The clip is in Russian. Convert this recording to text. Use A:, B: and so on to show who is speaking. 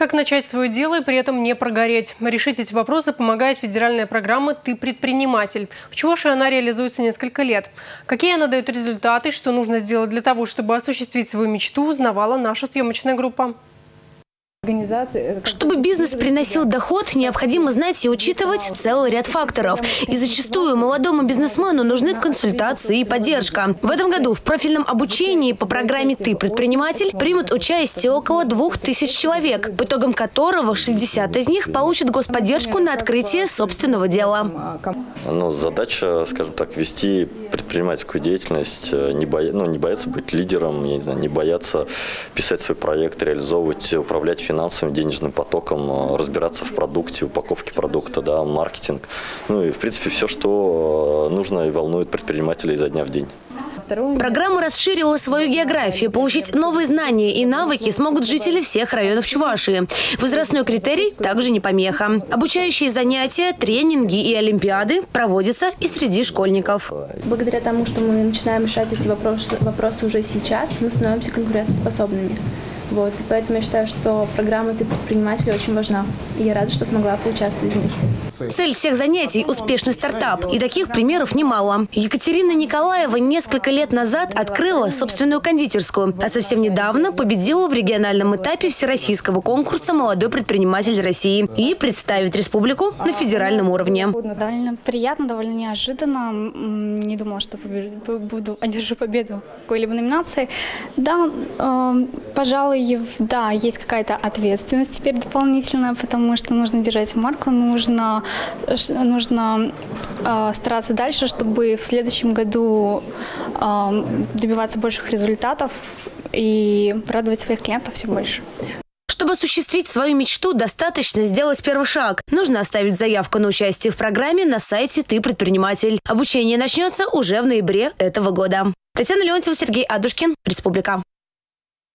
A: Как начать свое дело и при этом не прогореть? Решить эти вопросы помогает федеральная программа «Ты предприниматель». В Чувашии она реализуется несколько лет. Какие она дает результаты, что нужно сделать для того, чтобы осуществить свою мечту, узнавала наша съемочная группа.
B: Чтобы бизнес приносил доход, необходимо знать и учитывать целый ряд факторов. И зачастую молодому бизнесмену нужны консультации и поддержка. В этом году в профильном обучении по программе «Ты предприниматель» примут участие около двух тысяч человек, по итогам которого 60 из них получат господдержку на открытие собственного дела.
C: Ну, задача, скажем так, вести предпринимательскую деятельность, э, не, боя... ну, не бояться быть лидером, я не, знаю, не бояться писать свой проект, реализовывать, управлять финансовым, денежным потоком, э, разбираться в продукте, упаковке продукта, да, маркетинг. Ну и, в принципе, все, что э, нужно и волнует предпринимателя изо дня в день.
B: Программа расширила свою географию. Получить новые знания и навыки смогут жители всех районов Чувашии. Возрастной критерий также не помеха. Обучающие занятия, тренинги и олимпиады проводятся и среди школьников.
D: Благодаря тому, что мы начинаем решать эти вопросы, вопросы уже сейчас, мы становимся конкурентоспособными. Вот, и поэтому я считаю, что программа «Ты предприниматель» очень важна. И я рада, что смогла поучаствовать в них.
B: Цель всех занятий – успешный стартап. И таких примеров немало. Екатерина Николаева несколько лет назад открыла собственную кондитерскую, а совсем недавно победила в региональном этапе всероссийского конкурса «Молодой предприниматель России» и представит республику на федеральном уровне.
E: Довольно приятно, довольно неожиданно. Не думала, что буду одержу победу в какой-либо номинации. Да, э, пожалуй, да, есть какая-то ответственность теперь дополнительная, потому что нужно держать марку, нужно нужно э, стараться дальше, чтобы в следующем году э, добиваться больших результатов и радовать своих клиентов все больше.
B: Чтобы осуществить свою мечту, достаточно сделать первый шаг. Нужно оставить заявку на участие в программе на сайте «Ты предприниматель». Обучение начнется уже в ноябре этого года. Татьяна Леонтьева, Сергей Адушкин, Республика.